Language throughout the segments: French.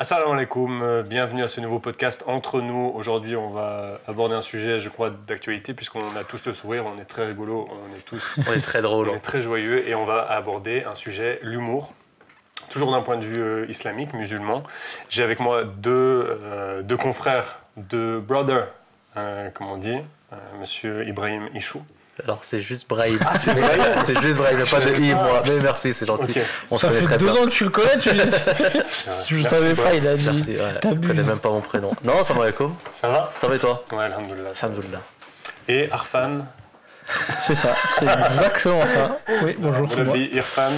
Assalamu alaikum, euh, bienvenue à ce nouveau podcast entre nous. Aujourd'hui, on va aborder un sujet, je crois, d'actualité, puisqu'on a tous le sourire, on est très rigolo, on est tous. On est très drôle. on est très joyeux et on va aborder un sujet, l'humour. Toujours d'un point de vue euh, islamique, musulman. J'ai avec moi deux, euh, deux confrères, deux brothers, euh, comme on dit, euh, monsieur Ibrahim Ichou. Alors c'est juste Brahim. Ah, c'est Brahim C'est juste Brahim, il n'y a pas de i, moi. Mais merci, c'est gentil. Ok. On se Ça fait deux ans que tu le connais, tu Je Merci, savais pas, il a dit. Merci, ouais. Je connais même pas mon prénom. Non, ça va alaikum. Ça va? Ça va et toi? Ouais, alhamdoulilah. Alhamdoulilah. Et Arfan, C'est ça, c'est exactement ça. Oui, bonjour, c'est moi. Irfan,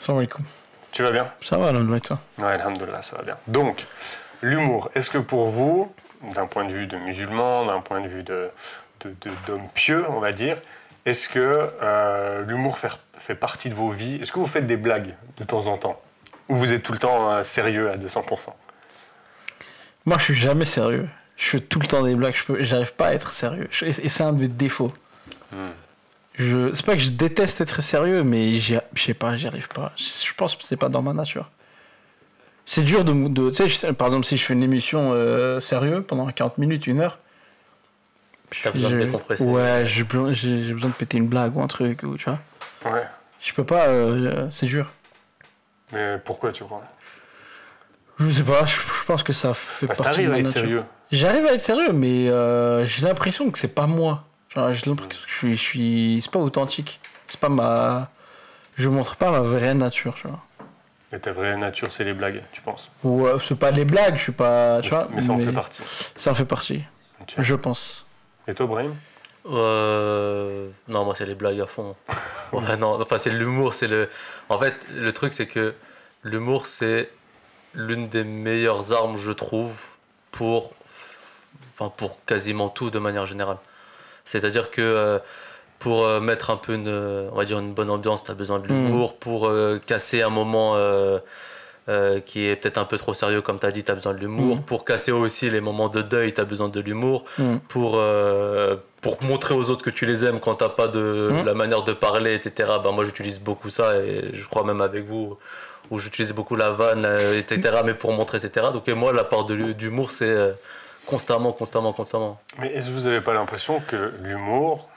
Salam alaikum. tu vas bien? Ça va, alhamdoulilah, et toi? Ouais, alhamdoulilah, ça va bien. Donc, l'humour, est-ce que pour vous, d'un point de vue de musulman, d'un point de vue de, de- de- d'homme pieux, on va dire, est-ce que euh, l'humour fait, fait partie de vos vies? Est-ce que vous faites des blagues de temps en temps? Ou vous êtes tout le temps euh, sérieux à 200% Moi, je suis jamais sérieux. Je fais tout le temps des blagues, je peux, j'arrive pas à être sérieux. Je- Et c'est un de mes défauts. Hmm. Je, c'est pas que je déteste être sérieux, mais j'y- je sais pas, j'y arrive pas. Je, pense que c'est pas dans ma nature. C'est dur de. de tu sais, par exemple, si je fais une émission euh, sérieux pendant 40 minutes, une heure. T'as besoin de je- décompresser. Ouais, j'ai besoin, j'ai- j'ai besoin de péter une blague ou un truc, ou, tu vois. Ouais. Je peux pas, euh, c'est dur. Mais pourquoi tu crois? Je sais pas, je, je pense que ça fait Parce que partie de t'arrives ma à être nature. sérieux. J'arrive à être sérieux, mais euh, j'ai l'impression que c'est pas moi. Genre, j'ai l'impression que je suis, je suis, c'est pas authentique. C'est pas ma, je montre pas ma vraie nature, tu vois. Mais ta vraie nature, c'est les blagues, tu penses? Ou euh, c'est pas les blagues, je suis pas, mais, tu vois. mais ça en fait partie. Ça en fait partie, je pense. Et toi, Brahim Euh, non, moi c'est les blagues à fond. Ouais, non, enfin c'est l'humour, c'est le. En fait, le truc c'est que l'humour c'est l'une des meilleures armes, je trouve, pour, enfin pour quasiment tout de manière générale. C'est-à-dire que euh, pour euh, mettre un peu une, on va dire une bonne ambiance, tu as besoin de l'humour. Pour euh, casser un moment euh, qui est peut-être un peu trop sérieux, comme tu as dit, tu as besoin de l'humour. Mhm. Pour casser aussi les moments de deuil, tu as besoin de l'humour Mm. pour, euh, pour montrer aux autres que tu les aimes quand t'as pas de Mhm. la manière de parler, etc. Ben, moi j'utilise beaucoup ça et je crois même avec vous où j'utilise beaucoup la vanne, euh, etc. Mais pour montrer, etc. Donc et moi la part d'humour c'est euh, constamment, constamment, constamment. Mais est-ce que vous n'avez pas l'impression que l'humour,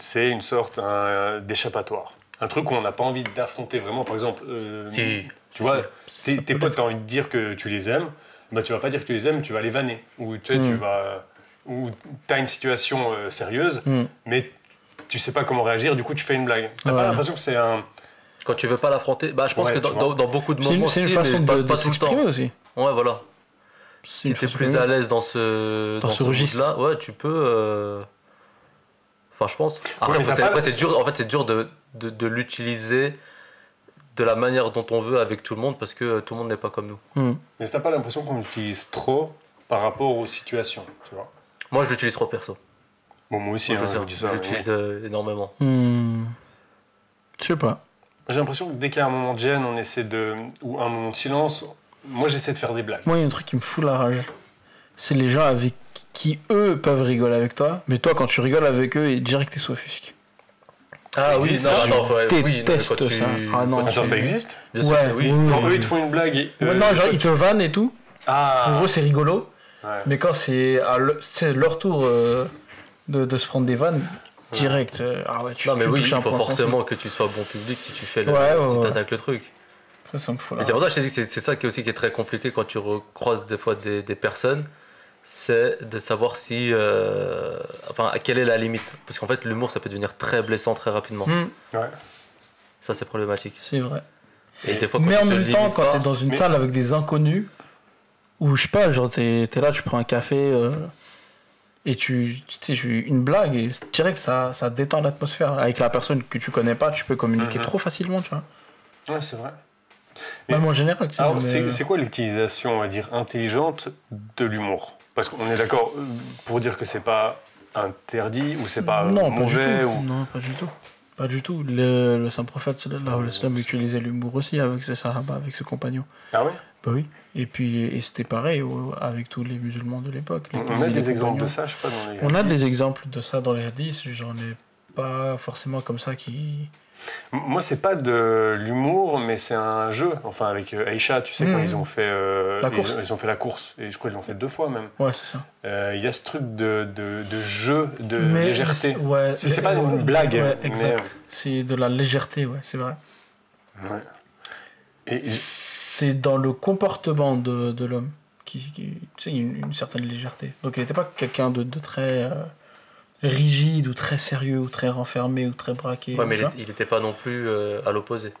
c'est une sorte d'échappatoire? Un truc où on n'a pas envie d'affronter vraiment, par exemple, euh, Si. Tu vois, Ça tes, potes, l'être. tu as envie de dire que tu les aimes, bah, tu vas pas dire que tu les aimes, tu vas les vanner. Ou tu sais, tu Mm. vas. Ou tu as une situation euh, sérieuse, Mm. mais tu sais pas comment réagir, du coup tu fais une blague. T'as Ouais. pas l'impression que c'est un. Quand tu veux pas l'affronter, bah, je pense Ouais, que dans, dans- dans beaucoup de moments, c'est une façon mais pas, de, pas de tout le temps. s'exprimer aussi. Ouais, voilà. Si t'es plus à l'aise dans ce, Dans ce registre. là ouais, tu peux. euh, Enfin, je pense. Après, Ouais, t'as c'est pas- après, c'est dur. En fait, c'est dur de, de, de l'utiliser de la manière dont on veut avec tout le monde parce que tout le monde n'est pas comme nous. Mm. Mais t'as pas l'impression qu'on l'utilise trop par rapport aux situations, tu vois? Moi, je l'utilise trop perso. Bon, moi aussi, Moi, hein, je dis ça. mais- l'utilise euh, énormément. Mm. Je sais pas. J'ai l'impression que dès qu'il y a un moment de gêne, on essaie de. ou un moment de silence, moi j'essaie de faire des blagues. Moi, il y a un truc qui me fout la rage. C'est les gens avec qui, eux, peuvent rigoler avec toi. Mais toi, quand tu rigoles avec eux, et direct, t'es s'offusquent. Ah oui, non, attends, je déteste quand tu... ça. Ah non, Attends, tu- ça existe? Bien sûr, Ouais, oui. oui, Genre, oui. eux, ils te font une blague et. Ouais, euh, non, genre, ils te vannent et tout. En Ah gros, c'est rigolo. ouais. Mais quand c'est le- leur tour euh, de, de se prendre des vannes, direct. euh, ah ouais, tu, Non, mais tu oui, il faut forcément que tu sois bon public si tu fais le... Ouais, ouais, si ouais. t'attaques le truc. Ça, ça me fout Et la c'est pour ça que je te dis que c'est c'est ça qui est aussi qui est très compliqué quand tu recroises des fois des, des personnes, c'est de savoir si, euh, enfin, à quelle est la limite. Parce qu'en fait, l'humour, ça peut devenir très blessant très rapidement. Hmm, Ouais. Ça, c'est problématique. c'est vrai. Et des fois, quand Mais en même temps, quand t'es dans une Mais- salle avec des inconnus, ou je sais pas, genre t'es es là, tu prends un café euh, et tu, tu sais, une blague, et direct ça, ça détend l'atmosphère. Avec la personne que tu connais pas, tu peux communiquer Mhm. trop facilement, tu vois. Ouais, c'est vrai. Mais- en général, tu sais. Alors, mais- c'est c'est quoi l'utilisation, on va dire, intelligente de l'humour? Parce qu'on est d'accord pour dire que c'est pas interdit ou c'est pas non, mauvais pas du tout. ou. Non, pas du tout. Pas du tout. Le, le saint prophète, sallallahu alayhi wa sallam, utilisait l'humour aussi avec ses sahaba, avec ses compagnons. Ah ouais Bah oui. Et puis, et c'était pareil avec tous les musulmans de l'époque. On a des exemples de ça, je sais pas, dans les. On a des exemples de ça dans les hadiths, j'en ai pas forcément comme ça qui. Moi, c'est pas de l'humour, mais c'est un jeu. Enfin, avec euh, Aïcha, tu sais, quand Mhm. ils ont fait euh, La course. Ils, ont fait la course, et je crois qu'ils l'ont fait deux fois même. Ouais, c'est ça. Euh, Il y a ce truc de, de, de jeu, de Mais- légèreté. Ouais, C'est pas une blague, Ouais, mais exact. C'est de la légèreté, ouais, c'est vrai. ouais. Et C'est dans le comportement de, de l'homme qui, qui- tu sais, une, une certaine légèreté. Donc il n'était pas quelqu'un de, de très euh, rigide ou très sérieux ou très renfermé ou très braqué. Ouais, mais il est- il n'était pas non plus euh, à l'opposé.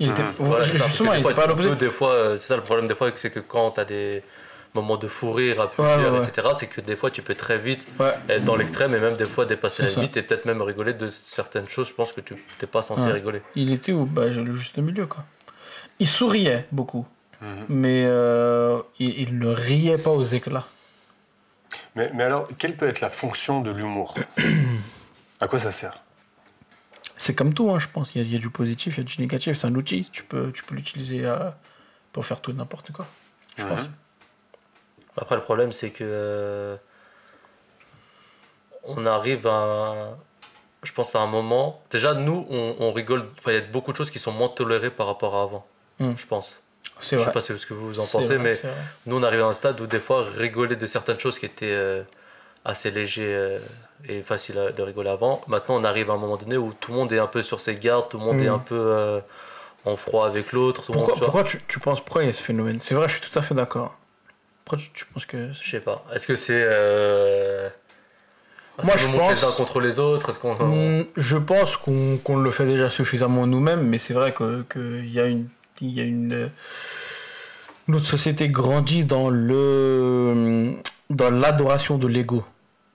Il était, Voilà, ça, que justement, il fois, était pas à l'opposé. Des fois, euh, c'est ça le problème des fois, c'est que quand tu as des moments de fou rire à plusieurs, Ouais, etc., c'est que des fois tu peux très vite Ouais. être dans l'extrême et même des fois dépasser la limite et peut-être même rigoler de certaines choses. Je pense que tu n'es pas censé Ouais. rigoler. Il était au bah, le juste milieu, quoi. Il souriait beaucoup, Mhm. mais euh, il, il ne riait pas aux éclats. Mais, mais alors, quelle peut être la fonction de l'humour À quoi ça sert C'est comme tout, hein, je pense. Il y, a, il y a du positif, il y a du négatif. C'est un outil. Tu peux, tu peux l'utiliser euh, pour faire tout et n'importe quoi. Je pense. Après, le problème, c'est que euh, on arrive à, je pense, à un moment. Déjà, nous, on, on rigole. Enfin, il y a beaucoup de choses qui sont moins tolérées par rapport à avant. Mm. Je pense. Je vrai. sais pas ce que vous en pensez, vrai, mais nous, on arrive à un stade où des fois, rigoler de certaines choses qui étaient euh, assez légers euh, et faciles à- de rigoler avant. Maintenant, on arrive à un moment donné où tout le monde est un peu sur ses gardes, tout le monde Mm. est un peu euh, en froid avec l'autre. monde, Pourquoi, tu vois. pourquoi tu, tu penses pourquoi il y a ce phénomène? C'est vrai, je suis tout à fait d'accord. Pourquoi tu, tu penses que Je sais pas. Est-ce que c'est. Euh... Est-ce Moi, je pense- les uns contre les autres? Est-ce qu'on. Hmm, Je pense qu'on qu'on le fait déjà suffisamment nous-mêmes, mais c'est vrai que qu'il y a une il y a une euh, notre société grandit dans le dans l'adoration de l'ego.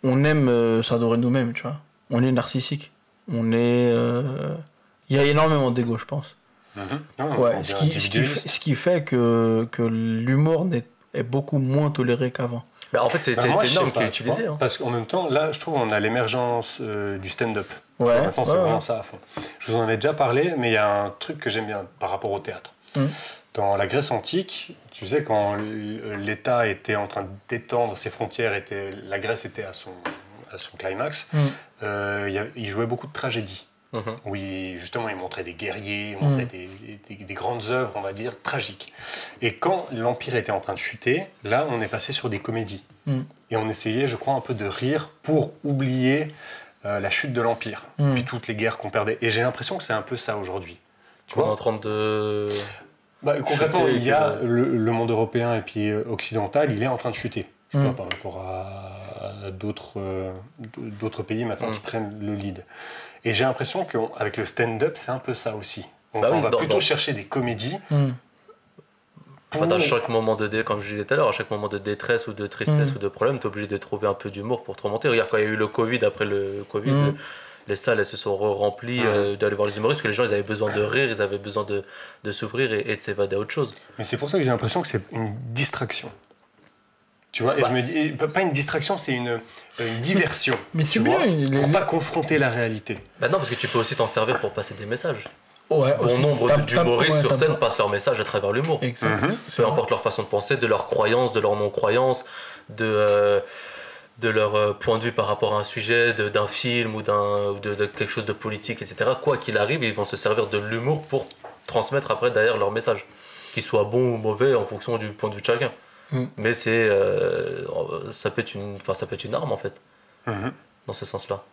On aime euh, s'adorer nous-mêmes, tu vois. On est narcissique. On est euh, il y a énormément d'ego, je pense. Mhm. Non, Ouais, ce qui, ce, qui ce qui fait que, que l'humour n'est- est beaucoup moins toléré qu'avant. Bah, en fait, c'est Bah, c'est- moi, c'est je une norme sais qui est vois, hein. Parce qu'en même temps, là, je trouve on a l'émergence euh, du stand-up. Ouais, Maintenant, c'est ouais, vraiment ça à fond. Je vous en avais déjà parlé, mais il y a un truc que j'aime bien par rapport au théâtre. Mm. Dans la Grèce antique, tu sais, quand l'État était en train d'étendre ses frontières, était, la Grèce était à son, à son climax, Mm. euh, il jouait beaucoup de tragédies. Mhm. où il- justement il montrait des guerriers, il montrait Mm. des, des- des grandes œuvres, on va dire, tragiques. Et quand l'Empire était en train de chuter, là on est passé sur des comédies. Et on essayait, je crois, un peu de rire pour oublier euh, la chute de l'Empire, Mm. puis toutes les guerres qu'on perdait. Et j'ai l'impression que c'est un peu ça aujourd'hui. Tu On est en train de. bah, Concrètement, chuter il y a le, le monde européen et puis euh, occidental, il est en train de chuter. Je Mm. crois, par rapport à, à d'autres euh, d'autres pays maintenant qui prennent le lead. Et j'ai l'impression qu'avec le stand-up, c'est un peu ça aussi. Donc Bah on oui, va dans- plutôt dans- chercher des comédies Hmm. Enfin, à chaque moment de dé, comme je disais tout à l'heure, à chaque moment de détresse ou de tristesse Mm. ou de problème, tu es obligé de trouver un peu d'humour pour te remonter. Regarde, quand il y a eu le Covid, après le Covid, Mm. le- les salles elles se sont remplies euh, d'aller voir les humoristes, parce que les gens ils avaient besoin de rire, ils avaient besoin de, de s'ouvrir et, et de s'évader à autre chose. Mais c'est pour ça que j'ai l'impression que c'est une distraction. Tu vois, et Bah, je me dis, pas une distraction, c'est une, une diversion. Mais c'est tu bien, vois, il est- pour pas confronter la réalité. Bah non, parce que tu peux aussi t'en servir pour passer des messages. Ouais, Bon aussi. nombre d'humoristes ouais, sur scène passent leur message à travers l'humour. Mhm. Peu importe leur façon de penser, de leur croyance, de leur non-croyance, de, euh, de leur euh, point de vue par rapport à un sujet, d'un film ou, d'un, ou de, de quelque chose de politique, etc. Quoi qu'il arrive, ils vont se servir de l'humour pour transmettre après derrière leur message, qu'il soit bon ou mauvais en fonction du point de vue de chacun. Mm. Mais c'est, euh, ça, peut être une, enfin, ça peut être une arme en fait, Mhm. dans ce sens-là.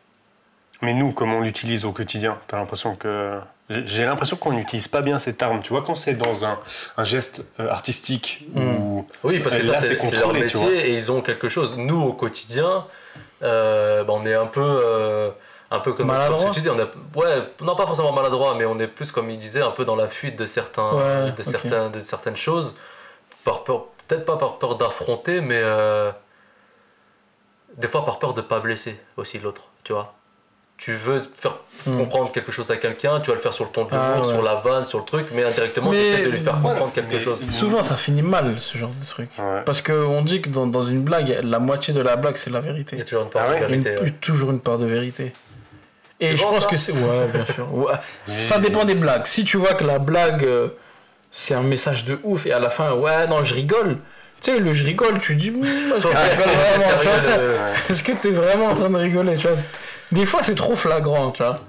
Mais nous, comment on l'utilise au quotidien T'as l'impression que j'ai l'impression qu'on n'utilise pas bien cette arme. Tu vois, quand c'est dans un, un geste euh, artistique Mm. ou Oui, parce que Là, ça, c'est leur contrôlé, tu métier et ils ont quelque chose. Nous, au quotidien, euh, bah, on est un peu, euh, un peu comme, Maladroit comme tu dis. On est, ouais, non, pas forcément maladroit, mais on est plus, comme il disait, un peu dans la fuite de, certains, Ouais, de, ok. certains, de certaines choses. Par peur, peut-être pas par peur d'affronter, mais euh, des fois par peur de pas blesser aussi l'autre, tu vois. Tu veux faire Mm. comprendre quelque chose à quelqu'un, tu vas le faire sur le ton de Ah, l'humour, ouais. sur la vanne, sur le truc, mais indirectement, tu essaies de lui faire comprendre quelque mais- chose. Souvent, ça finit mal, ce genre de truc. Ouais. Parce qu'on dit que dans, dans une blague, la moitié de la blague, c'est la Il y a vérité. toujours une part Ah de ouais Il y a une- vérité. ouais. toujours une part de vérité. Et Tu je pense ça que c'est. Ouais, bien sûr. Ouais. Ça dépend des blagues. Si tu vois que la blague, euh, c'est un message de ouf, et à la fin, ouais, non, je rigole. Tu sais, le je rigole, tu dis, Hmm, est-ce que t'es vraiment en train de rigoler, tu vois? Des fois, c'est trop flagrant, tu vois.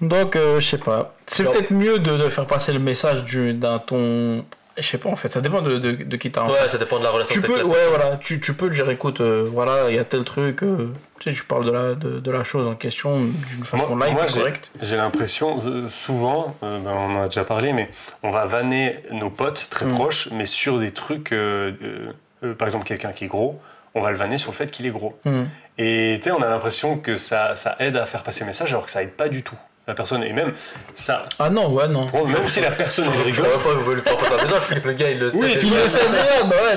Donc, euh, je sais pas. C'est peut-être mieux de, de faire passer le message du- d'un ton. Je sais pas, en fait, ça dépend de, de, de qui t'as en Ouais, ça dépend de la relation Tu peux, avec la ouais, voilà, tu, tu peux dire, écoute, euh, voilà, il y a tel truc, euh, tu sais, tu parles de la, de, de la chose en question d'une façon Moi- light, moi, j'ai- correcte. J'ai l'impression, euh, souvent, euh, ben, on en a déjà parlé, mais on va vanner nos potes très Mm. proches, mais sur des trucs, euh, euh, euh, par exemple quelqu'un qui est gros, on va le vanner sur le fait qu'il est gros. Hmm. Et tu sais, on a l'impression que ça, ça aide à faire passer le message, alors que ça aide pas du tout la personne. Et même, ça, Ah non, ouais, non. pour- même si la personne Je rigole, pourrais pas vous lui faire passer un message parce que le gars il le sait. Oui, Il le sait bien, bah ouais,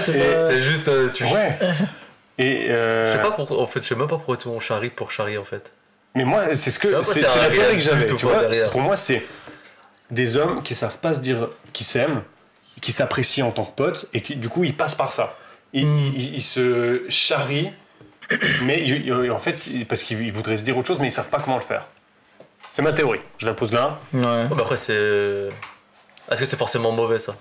c'est juste. euh, tu... ouais. Et euh, Je sais pas pourquoi. En fait, je sais même pas pourquoi tout le monde charrie pour charrier en fait. Mais moi, c'est ce que Après, c'est la théorie que j'avais. Tu vois, derrière. pour moi, c'est des hommes qui savent pas se dire qu'ils s'aiment, qui s'apprécient en tant que potes, et qui du coup ils passent par ça. Ils, Mm. ils se charrient, mais en fait, parce qu'ils ils voudraient se dire autre chose, mais ils savent pas comment le faire. C'est ma théorie. Je la pose là. Ouais. Mais après, c'est. Est-ce que c'est forcément mauvais ça?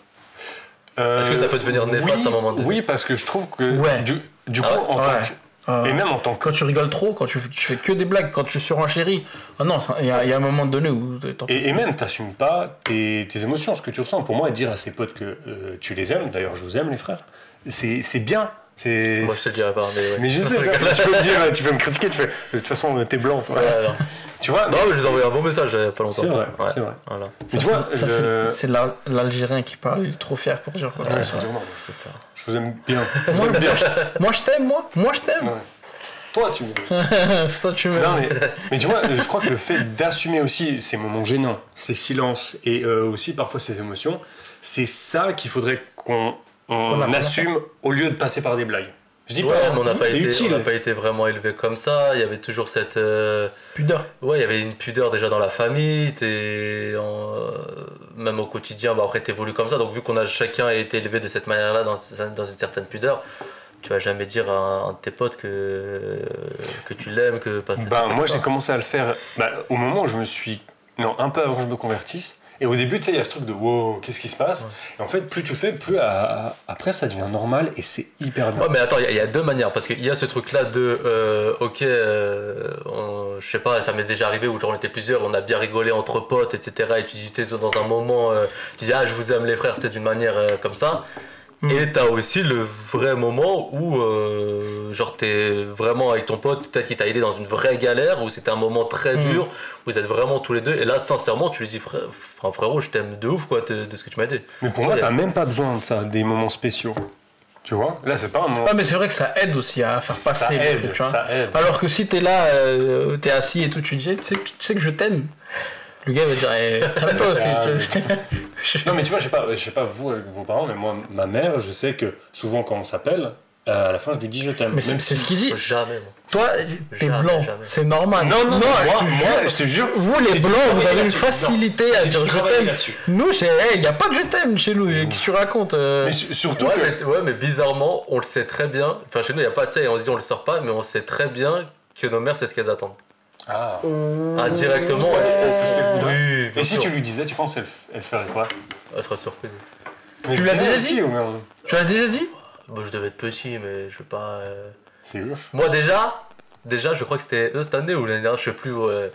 Est-ce que ça peut devenir néfaste oui, à un moment donné? Oui, parce que je trouve que Ouais. du, du coup, Ah ouais en tant que- et même en tant que Quand tu rigoles trop, quand tu, tu fais que des blagues, quand tu surenchéris. Ah non, il y, a il y a un moment donné où. Et, et même, t'assumes pas tes, tes émotions, ce que tu ressens. Pour moi, dire à ses potes que euh, tu les aimes, d'ailleurs, je vous aime, les frères, c'est c'est bien. C'est- Moi, je te le dirais pas. Mais, ouais. Mais je sais, tu, peux me dire, tu peux me critiquer, tu fais, de toute façon, t'es blanc, toi. Ouais. Tu vois Non, mais je vous ai envoyé un bon message il y a pas longtemps. C'est vrai, Ouais, c'est vrai. Voilà. Mais Ça, tu vois, c'est- ça, le- c'est- c'est l'Al- l'Algérien qui parle, il est trop fier pour dire quoi. Ouais, je C'est ça. vous aime bien. Je vous Moi, aime bien. moi, je t'aime, moi. Moi, je t'aime. Ouais. Toi, tu C'est toi, tu me. Non, mais, mais tu vois, je crois que le fait d'assumer aussi ces moments gênants, ces silences et euh, aussi parfois ces émotions, c'est ça qu'il faudrait qu'on on à assume au lieu de passer par des blagues. Je dis Ouais, pas, mais on n'a pas, c'est été- utile. on n'a pas été vraiment élevé comme ça. Il y avait toujours cette. euh, Pudeur. Ouais, il y avait une pudeur déjà dans la famille, euh, même au quotidien, bah après t'évolues comme ça, donc vu qu'on a chacun été élevé de cette manière-là, dans, dans une certaine pudeur, tu vas jamais dire à un de tes potes que, que tu l'aimes, que Ben, c'est moi, j'ai commencé à le faire bah, au moment où je me suis. Non, un peu avant que je me convertisse. Et au début, tu sais, il y a ce truc de wow, qu'est-ce qui se passe Et en fait, plus tu fais, plus à- à- après ça devient normal et c'est hyper bien. Ouais, mais attends, il y a- il y, a deux manières. Parce qu'il y a ce truc-là de, euh, ok, euh, je sais pas, ça m'est déjà arrivé où genre on était plusieurs, on a bien rigolé entre potes, etc. Et tu disais dans un moment, euh, tu dis, ah, je vous aime les frères, tu sais, d'une manière comme ça. Mm. Et t'as aussi le vrai moment où, euh, genre, t'es vraiment avec ton pote, peut-être qu'il t'a aidé dans une vraie galère, où c'était un moment très Mm. dur, où vous êtes vraiment tous les deux. Et là, sincèrement, tu lui dis, frère, frérot, je t'aime de ouf, quoi, de, de ce que tu m'as aidé. Mais pour moi, t'as même pas besoin de ça, des moments spéciaux. Tu vois? Là, c'est pas un moment. Ouais, mais c'est vrai que ça aide aussi à faire ça passer. le aide, truc, tu vois. ça aide. Alors que si t'es là, euh, t'es assis et tout, tu dis, tu sais, tu sais que je t'aime. Le gars va dire, eh, aussi. Ah, je- Non, mais tu vois, je sais pas, je sais pas vous avec vos parents, mais moi, ma mère, je sais que souvent quand on s'appelle, euh, à la fin, je lui dis je t'aime. Mais c'est si- ce qu'il dit. Jamais, moi. Toi, t'es blanc, jamais. c'est normal. Non, non, non, je moi, je te jure. Vous les blancs, vous avez une facilité à dire je t'aime. Nous, il n'y a pas de je t'aime chez nous. Qu'est-ce que tu racontes euh, Mais su- surtout Ouais, que. mais, ouais, mais bizarrement, on le sait très bien. Enfin, chez nous, il n'y a pas de ça et on se dit on le sort pas, mais on sait très bien que nos mères, c'est ce qu'elles attendent. Ah. Indirectement, Ouais, elle- c'est ce qu'elle voudrait. Et si tu lui disais, tu penses elle, elle ferait quoi? Elle sera surprise. Mais l'as déjà dit ou Tu l'as déjà dit? Bon, je devais être petit, mais je veux pas. euh, C'est ouf. Moi, déjà, déjà, je crois que c'était euh, cette année ou l'année dernière, je sais plus. où, euh,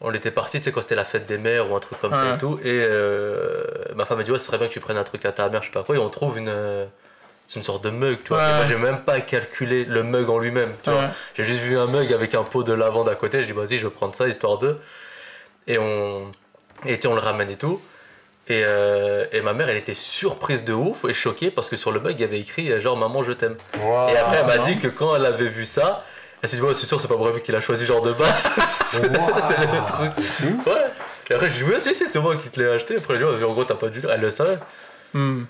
on était parti, tu sais, quand c'était la fête des mères ou un truc comme ça Ouais. et tout. Et euh, ma femme a dit, ouais, ce serait bien que tu prennes un truc à ta mère, je sais pas quoi. Et on trouve une. euh, c'est une sorte de mug, tu vois. Ouais. Et moi, j'ai même pas calculé le mug en lui-même, tu vois. J'ai juste vu un mug avec un pot de lavande à côté. Je dis, vas-y, je vais prendre ça, histoire de. Et on, et on le ramène et tout. Et, euh, et ma mère, elle était surprise de ouf et choquée parce que sur le mug, il y avait écrit euh, genre maman, je t'aime. Wow. et après, elle m'a dit que quand elle avait vu ça, elle s'est dit, ouais, c'est sûr, c'est pas Brahim qui l'a choisi genre de base. c'est le truc. Ouais. Et après, je dis, ouais, si, si, c'est moi qui te l'ai acheté. Après, elle dit, en gros, t'as pas dû le- Elle le savait. Hmm.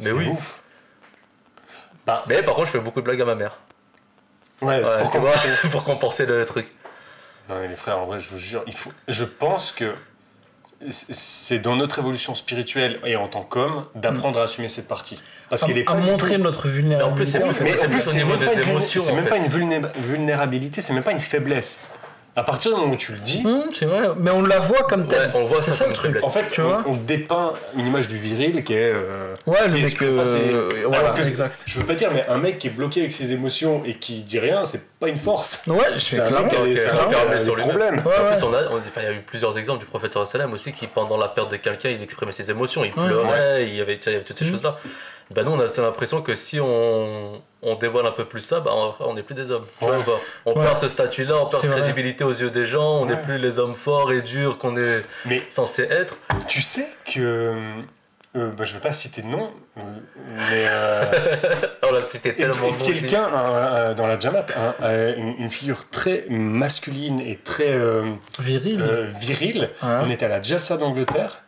Mais oui. ouf. Mais par contre, je fais beaucoup de blagues à ma mère. Ouais, Ouais, pour tu vois, compenser. pour compenser le truc. Non mais les frères, en vrai, je vous jure, il faut. Je pense que c'est dans notre évolution spirituelle et en tant qu'homme d'apprendre à assumer cette partie, parce À, qu'elle est à pas du montrer tout- notre Mais vulnérabilité. en plus, c'est plus- au niveau des émotions, C'est même fait. pas une vulné- vulnérabilité, c'est même pas une faiblesse. À partir du moment où tu le dis, Hum, c'est vrai, mais on la voit comme Ouais, telle. on voit c'est ça ça comme le truc. en fait, tu on, vois on dépeint une image du viril qui est. euh, Ouais, le qui mec. euh, voilà, Alors que c'est- exact. Je veux pas dire, mais un mec qui est bloqué avec ses émotions et qui dit rien, c'est pas une force. Ouais, C'est c'est un mec qui a des- c'est un mec qui a fermé des sur lui-même. problèmes. Ouais, ouais. il y a eu plusieurs exemples du prophète sallallahu alayhi wa sallam aussi qui, pendant la perte de quelqu'un, il exprimait ses émotions, il Ouais. pleurait, il, y avait, tu vois, il y avait toutes ces Mhm. choses-là. Ben nous, on a l'impression que si on, on dévoile un peu plus ça, ben, on n'est plus des hommes. Tu vois, Ouais. on va- on Ouais. perd ce statut-là, on perd vrai. crédibilité aux yeux des gens, on n'est Ouais. plus les hommes forts et durs qu'on est Mais censé être. tu sais que. euh, bah, je vais pas citer de nom, euh, mais. euh, On l'a cité tellement de quelqu'un euh, euh, dans la Jamat, euh, une, une figure très masculine et très euh, Viril. euh, virile. Ouais. On était à la Jalsa d'Angleterre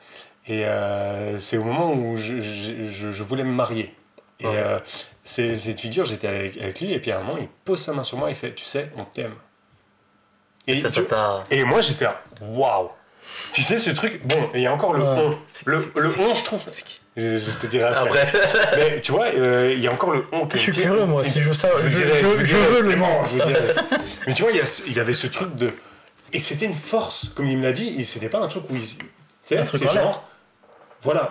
et euh, c'est au moment où je, je- je- voulais me marier. Et Ouais. euh, cette figure, j'étais avec, avec lui et puis à un moment, il pose sa main sur moi et il fait Tu sais, on t'aime. Et, Ça, ça tu- t'a. et moi, j'étais là, waouh Tu sais, ce truc, bon, et il y a encore le Ouais. on. Le, le on, qui je trouve. Qui Je, je te dirai après. Après. Mais tu vois, euh, il y a encore le on. Je suis curieux, moi, si je veux ça. Je, dirais, je- je dirais, veux le bon. Mais tu vois, il y, y avait ce truc de. Et c'était une force, comme il me l'a dit, c'était pas un truc où il. Tu sais, Un truc c'est genre. Voilà,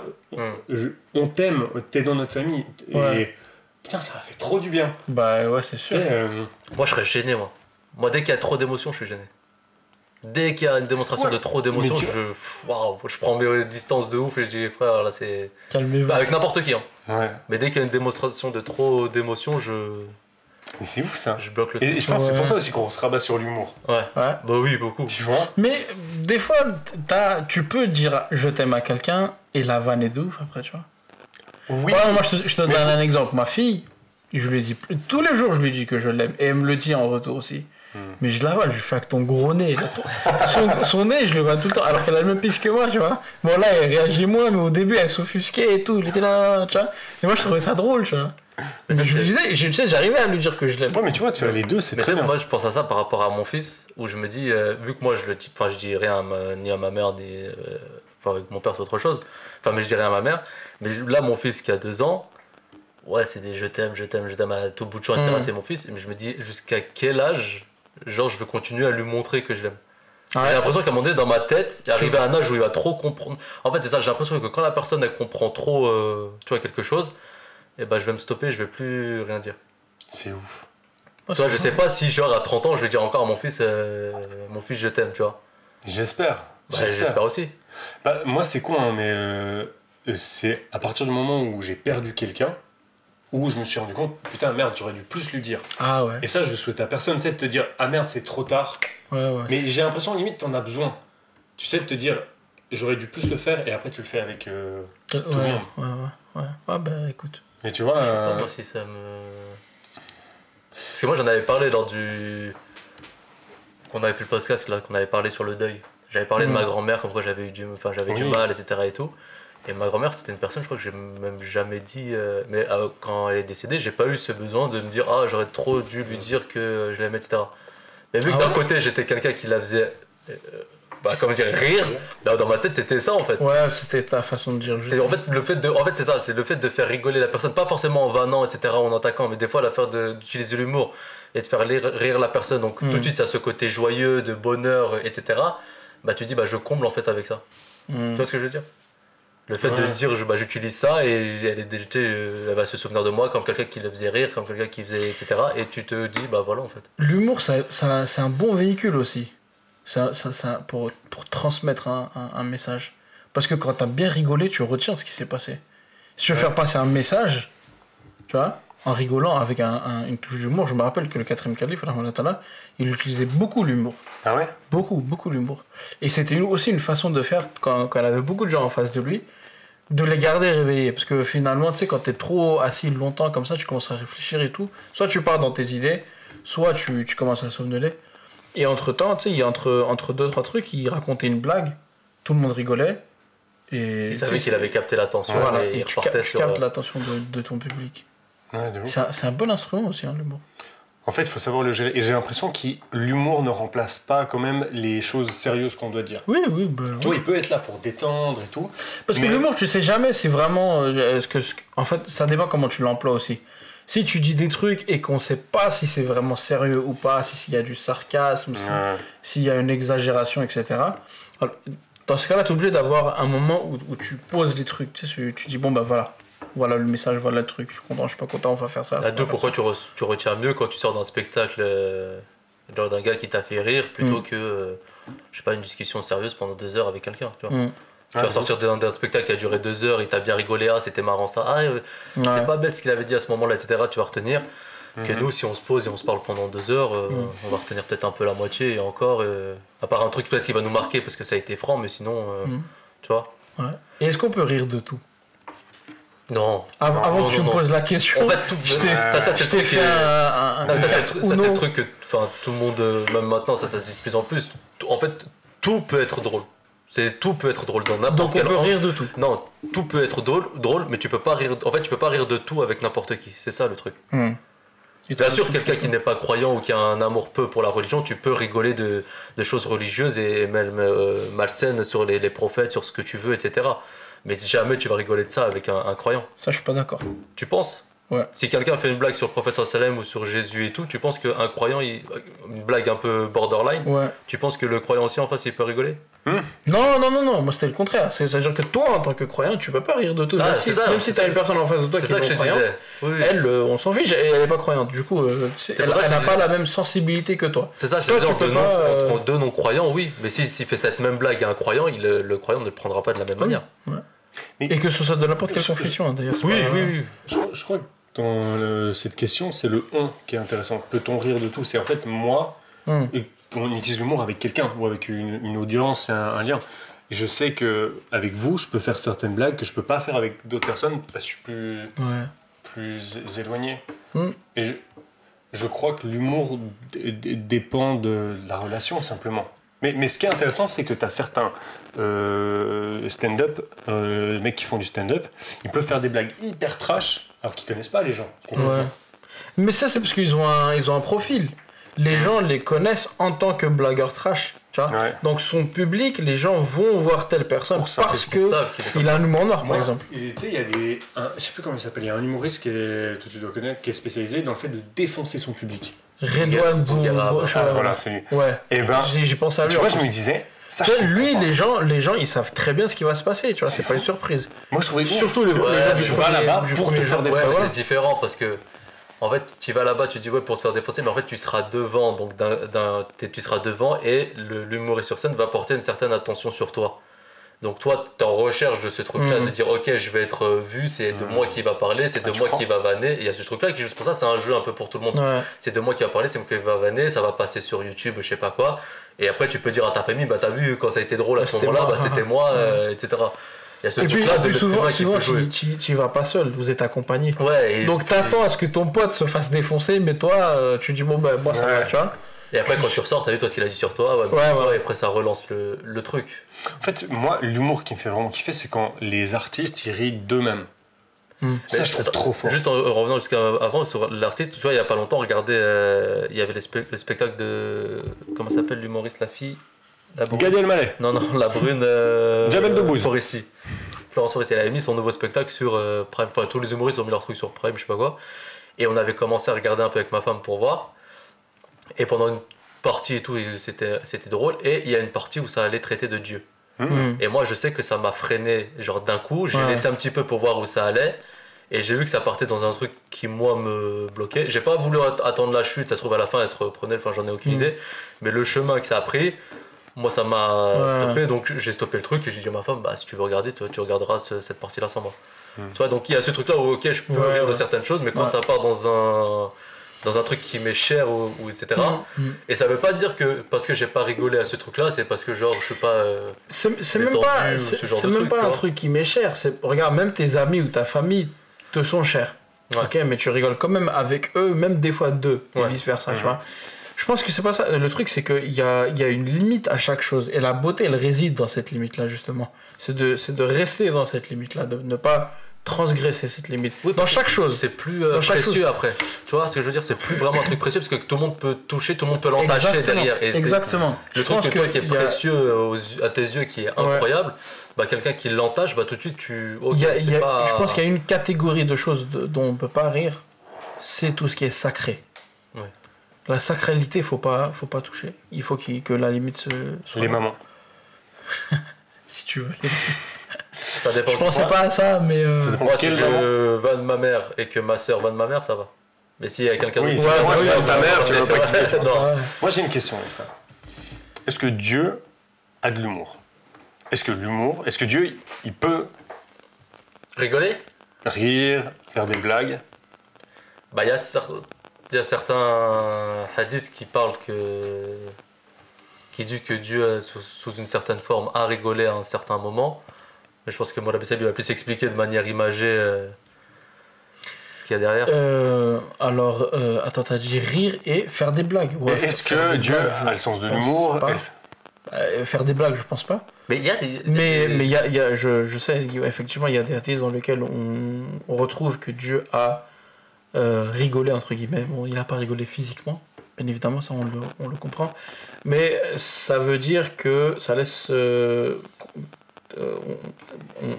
je- on t'aime, t'es dans notre famille. Et Ouais. putain, ça a fait trop du bien. Bah ouais, c'est sûr. euh, Moi, je serais gêné, moi. Moi, dès qu'il y a trop d'émotions, je suis gêné. Dès qu'il y a une démonstration Ouais, de trop d'émotions, tu je, waouh, je prends mes distances de ouf et je dis, frère, là, c'est. Calmez-vous. Bah, avec n'importe qui, hein. ouais. Mais dès qu'il y a une démonstration de trop d'émotions, je, Mais c'est ouf ça. je bloque le Et je pense que c'est Ouais. pour ça aussi qu'on se rabat sur l'humour. Ouais. Ouais. Bah oui, beaucoup. Tu vois? Mais des fois, t'as- tu peux dire je t'aime à quelqu'un et la vanne est de ouf après, tu vois. Oui. Ouais, moi, je te, je te Mais donne un exemple. Ma fille, je lui dis tous les jours, je lui dis que je l'aime et elle me le dit en retour aussi. Hmm. Mais je la vois, je lui fais avec ton gros nez. son, son nez, je le vois tout le temps, alors qu'elle a le même pif que moi, tu vois. Bon, là, elle réagit moins, mais au début, elle s'offusquait et tout. Il était là, tu vois. Et moi, je trouvais ça drôle, tu vois. Mais ça, je lui disais, je, tu sais, j'arrivais à lui dire que je l'aime. Ouais, mais tu vois, tu as les deux, c'est très bien. moi, je pense à ça par rapport à mon fils, où je me dis, euh, vu que moi, je le dis, enfin, je dis rien à ma- ni à ma mère, ni. euh, enfin, avec mon père, c'est autre chose. Enfin, mais je dis rien à ma mère. Mais là, mon fils qui a deux ans, ouais, c'est des je t'aime, je t'aime, je t'aime à tout bout de champ, etc. Mhm. C'est mon fils. Mais je me dis, jusqu'à quel âge, genre, je veux continuer à lui montrer que je l'aime? Ouais. J'ai l'impression qu'à un moment donné, dans ma tête, il arrive à un âge où il va trop comprendre. En fait, c'est ça, j'ai l'impression que quand la personne, elle comprend trop, euh, tu vois, quelque chose, et ben, je vais me stopper, je vais plus rien dire. C'est ouf. Tu vois, je sais pas si, genre, à 30 ans, je vais dire encore à mon fils, euh, mon fils, je t'aime, tu vois. J'espère. J'espère. Aussi. Bah, moi, c'est con, hein, mais euh, euh, c'est à partir du moment où j'ai perdu quelqu'un, où je me suis rendu compte, putain, merde, j'aurais dû plus lui dire. Ah ouais. Et ça, je souhaite à personne, c'est de te dire, ah merde, c'est trop tard. Ouais, ouais. Mais j'ai l'impression, limite, t'en as besoin. Tu sais, de te dire, j'aurais dû plus le faire, et après, tu le fais avec. euh, ouais, le ouais, monde. ouais, ouais, ouais. Ouais, bah écoute. Mais tu vois. Je sais pas, moi, si ça me. Parce que moi, j'en avais parlé lors du. Qu'on avait fait le podcast, là, qu'on avait parlé sur le deuil. J'avais parlé Mm. de ma grand-mère, comme quoi j'avais eu du, enfin, j'avais du mal, etc. Et tout. Et ma grand-mère, c'était une personne, je crois que j'ai même jamais dit. euh, mais euh, quand elle est décédée, j'ai pas eu ce besoin de me dire, ah, j'aurais trop dû lui dire que je l'aimais, etc. Mais vu que Ah d'un ouais côté, j'étais quelqu'un qui la faisait. euh, bah, comment dire, rire, bah, dans ma tête, c'était ça en fait. Ouais, c'était ta façon de dire. C'est en fait le fait de, en fait c'est ça, c'est le fait de faire rigoler la personne, pas forcément en vannant, etc. ou en attaquant, mais des fois l'affaire de- d'utiliser l'humour et de faire rire, rire la personne. Donc Mm. tout de suite ça a ce côté joyeux, de bonheur, etc. Bah tu dis bah je comble en fait avec ça. Hmm. Tu vois ce que je veux dire? Le fait de se dire je- bah j'utilise ça et elle est euh, elle va se souvenir de moi comme quelqu'un qui le faisait rire, comme quelqu'un qui faisait etc. Et tu te dis bah voilà en fait. L'humour, ça, ça- c'est un bon véhicule aussi. Ça, ça, ça, pour, pour transmettre un, un- un message. Parce que quand t'as bien rigolé, tu retiens ce qui s'est passé. Si tu veux Ouais. faire passer un message, tu vois, en rigolant avec un- un- une touche d'humour, je me rappelle que le quatrième calife, il utilisait beaucoup l'humour. Ah ouais? Beaucoup, beaucoup l'humour. Et c'était aussi une façon de faire, quand, quand il avait beaucoup de gens en face de lui, de les garder réveillés. Parce que finalement, tu sais, quand t'es trop assis longtemps comme ça, tu commences à réfléchir et tout. Soit tu pars dans tes idées, soit tu, tu commences à somnoler. Et entre-temps, tu sais, il y a entre, entre deux, trois trucs, il racontait une blague, tout le monde rigolait. Et Il savait qu'il avait capté l'attention voilà, et, et il tu, cap- tu sur. captes euh, l'attention de, de ton public. Ouais. C'est un, bon instrument aussi, hein, l'humour. En fait, il faut savoir le gérer. Et j'ai l'impression que l'humour ne remplace pas quand même les choses sérieuses qu'on doit dire. Oui, oui. bah, Tu vois, il peut être là pour détendre et tout. Parce que l'humour, tu sais jamais, c'est vraiment. euh, ce que- en fait, ça dépend comment tu l'emploies aussi. Si tu dis des trucs et qu'on sait pas si c'est vraiment sérieux ou pas, si s'il y a du sarcasme, Ouais. s'il y a une exagération, etc. Alors, Dans ce cas-là, tu es obligé d'avoir un moment où, où tu poses les trucs. Tu, sais, tu- dis, bon, bah voilà, voilà le message, voilà le truc, je suis content, je suis pas content, on va faire ça. Faire pourquoi ça. tu, re- tu retiens mieux quand tu sors d'un spectacle euh, genre d'un gars qui t'a fait rire plutôt Mm. que, euh, je sais pas, une discussion sérieuse pendant deux heures avec quelqu'un. Tu, vois. Mm. tu vas sortir d'un d'un spectacle qui a duré deux heures, il t'a bien rigolé, ah c'était marrant ça, ah euh, c'était Ouais. pas bête ce qu'il avait dit à ce moment-là, etc. Tu vas retenir. Que Mhm. nous, si on se pose et on se parle pendant deux heures, euh, Mm. on va retenir peut-être un peu la moitié et encore, euh, à part un truc peut-être qui va nous marquer parce que ça a été franc, mais sinon, euh, Mm. tu vois. Ouais. Et est-ce qu'on peut rire de tout? Non. Av- Non, Avant non, que tu non, me non. poses la question, En fait, tout, je t'ai- ça, ça c'est le truc. fait un, un- un Non, ça, c'est le, truc- que enfin, tout le monde, euh, même maintenant, ça, ça se dit de plus en plus. En fait, tout peut être drôle. C'est tout peut être drôle dans n'importe Donc on quel peut rire de tout. Non, tout peut être drôle, drôle, mais tu peux pas rire. En fait, tu peux pas rire de tout avec n'importe qui. C'est ça le truc. Et Bien sûr, quelqu'un qui n'est pas croyant ou qui a un amour peu pour la religion, tu peux rigoler de, de choses religieuses et même euh, malsaines sur les, les prophètes, sur ce que tu veux, etc. Mais jamais tu vas rigoler de ça avec un, un croyant. Ça, je suis pas d'accord. Tu penses Ouais. Si quelqu'un fait une blague sur le prophète sallam ou sur Jésus et tout, tu penses qu'un croyant, il- une blague un peu borderline, Ouais. tu penses que le croyant aussi en face, il peut rigoler Non, non, non, non, moi c'était le contraire. C'est- C'est-à-dire que toi, en tant que croyant, tu peux pas rire de tout. Ah, même c'est si, ça, même si c'est t'as ça. une personne en face de toi C'est qui ça est que je disais. Oui, oui. elle, euh, on s'en fiche, elle, elle est pas croyante. Du coup, euh, c'est- C'est elle, ça n'a pas disais. la même sensibilité que toi. C'est ça, je Toi, te disais, tu entre, euh, entre deux non-croyants, oui. Mais s'il s'il fait cette même blague à un croyant, il, le croyant ne le prendra pas de la même Oui. manière. Et que ce soit de n'importe quelle confession, hein, d'ailleurs. Oui, pas- oui, oui. Je, je crois que dans le- cette question, c'est le on qui est intéressant. Peut-on rire de tout? C'est en fait moi, Hmm. et on utilise l'humour avec quelqu'un ou avec une, une audience, un, un lien. Et je sais que avec vous, je peux faire certaines blagues que je peux pas faire avec d'autres personnes parce que je suis plus, Ouais. plus éloigné. Hmm. Et je, je crois que l'humour dépend de la relation simplement. Mais, mais ce qui est intéressant, c'est que tu as certains euh, stand-up, euh, mecs qui font du stand-up, ils peuvent faire des blagues hyper trash alors qu'ils connaissent pas les gens. Ouais. Mais ça, c'est parce qu'ils ont, un, ils ont un profil. Les gens les connaissent en tant que blagueur trash. Tu vois Ouais. Donc son public, les gens vont voir telle personne ça, parce que il a un humour noir, par exemple. Tu sais, il y a des. un- je sais plus comment il s'appelle. Il y a un humoriste qui est, que tu dois connaître, qui est spécialisé dans le fait de défoncer son public. Redouane Bou- Bougara, Bou- ah, ouais, voilà, c'est lui. Ouais. Et ben, J'ai j'ai pensé à lui. tu vois, je me disais. Ça, Tu vois, lui, comprends les gens, les gens, ils savent très bien ce qui va se passer. Tu vois, c'est pas une surprise. Moi, je trouvais. Surtout les, gens tu vas là-bas pour te faire des Ouais, c'est différent parce que en fait, tu vas là-bas, tu dis ouais pour te faire défoncer, mais en fait, tu seras devant, donc d'un- t'es- tu seras devant et l'humoriste sur scène va porter une certaine attention sur toi. Donc toi, tu es en recherche de ce truc-là, Mhm. de dire ok, je vais être euh, vu, c'est de Mhm. moi qui va parler, c'est Ah, de moi crois qui va vanner. Il y a ce truc-là qui, juste pour ça, c'est un jeu un peu pour tout le monde. Ouais. C'est de moi qui va parler, c'est moi qui va vanner, ça va passer sur YouTube, je sais pas quoi. Et après, tu peux dire à ta famille, bah t'as vu quand ça a été drôle à Bah, ce moment-là, bah c'était moi, euh, etc. Il y a ce Et puis, truc-là en de souvent, souvent tu, vas pas seul, vous êtes accompagné. Ouais, Donc t'attends à ce que ton pote se fasse défoncer, mais toi, euh, tu dis bon bah moi ça va, tu vois. Et après, quand tu ressors, t'as vu toi ce qu'il a dit sur toi, ouais, Ouais, toi, ouais. et après ça relance le, le truc. En fait, moi, l'humour qui me fait vraiment kiffer, c'est quand les artistes ils rient d'eux-mêmes. Hmm. Ça, Mais je trouve trop fort. Juste en en revenant jusqu'à avant sur l'artiste, tu vois, il y a pas longtemps, regardez, euh, il y avait le, spe- le spectacle de. Comment s'appelle l'humoriste, la fille? La brune Gad Elmaleh. Non, non, la brune. Euh, Jamel Debbouze. Foresti. Florence Foresti, elle avait mis son nouveau spectacle sur euh, Prime. Enfin, tous les humoristes ont mis leur truc sur Prime, je sais pas quoi. Et on avait commencé à regarder un peu avec ma femme pour voir. Et pendant une partie et tout, c'était c'était drôle. Et il y a une partie où ça allait traiter de Dieu. Hmm. Et moi, je sais que ça m'a freiné, genre d'un coup. J'ai Ouais. laissé un petit peu pour voir où ça allait. Et j'ai vu que ça partait dans un truc qui, moi, me bloquait. J'ai pas voulu at- attendre la chute. Ça se trouve, à la fin, elle se reprenait. Enfin, j'en ai aucune Mm. idée. Mais le chemin que ça a pris, moi, ça m'a Ouais. stoppé. Donc, j'ai stoppé le truc. Et j'ai dit à ma femme, bah, si tu veux regarder, toi, tu regarderas ce- cette partie-là sans moi. Tu vois, donc il y a ce truc-là où, ok, je peux Ouais, rire de certaines choses. Mais quand Ouais. ça part dans un. Dans un truc qui m'est cher, ou, ou etc. Hmm. Et ça veut pas dire que parce que j'ai pas rigolé à ce truc-là, c'est parce que genre je suis pas. euh, C'est même pas, c'est ce genre c'est de même truc, pas un truc qui m'est cher. C'est- Regarde, même tes amis ou ta famille te sont chers. Ouais. Ok, mais tu rigoles quand même avec eux, même des fois deux, et vice versa, tu Mhm. vois. Je pense que c'est pas ça. Le truc, c'est qu'il y a, il y a une limite à chaque chose. Et la beauté, elle réside dans cette limite-là, justement. C'est de, c'est de rester dans cette limite-là, de ne pas transgresser cette limite. Oui, dans que chaque chose. C'est plus euh, précieux après. Tu vois ce que je veux dire? C'est plus vraiment un truc précieux parce que tout le monde peut toucher, tout le monde peut l'entacher derrière. Et Exactement. Le Je truc pense que toi que qui est a- précieux aux à tes yeux, qui est incroyable, bah quelqu'un qui l'entache, bah tout de suite tu. Ok, il y a- c'est il y a- pas- Je pense qu'il y a une catégorie de choses de- dont on peut pas rire. c'est tout ce qui est sacré. Ouais. La sacralité, faut pas, faut pas toucher. Il faut que la limite se. soit Les là. mamans. Si tu veux. Ça dépend. Je pensais pas à ça, mais. euh, Ça dépend. Moi, si je vanne ma mère et que ma soeur vanne ma mère, ça va. Mais s'il y a quelqu'un Oui, d'autre. si moi, je ouais, ça mère, tu veux pas quitter, Non. ouais. Moi, j'ai une question, les frères. Est-ce que Dieu a de l'humour? Est-ce que l'humour, est-ce que Dieu, il peut Rigoler? rire, faire des blagues? Bah, il y, a cer- il y a certains hadiths qui parlent que. Qui disent que Dieu, sous, sous une certaine forme, a rigolé à un certain moment. Mais je pense que Mola Bessab, il va plus expliquer de manière imagée euh, ce qu'il y a derrière. Euh, alors, euh, attends, t'as dit rire et faire des blagues. Ouais, Est-ce que Dieu blagues, a le sens de l'humour Euh, faire des blagues, je pense pas. Mais il y a des. Mais des- mais il y a, y a- je, je sais, effectivement, il y a des hadiths dans lesquels on, on retrouve que Dieu a euh, rigolé, entre guillemets. Bon, il n'a pas rigolé physiquement, bien évidemment, ça on le, comprend. Mais ça veut dire que ça laisse. euh,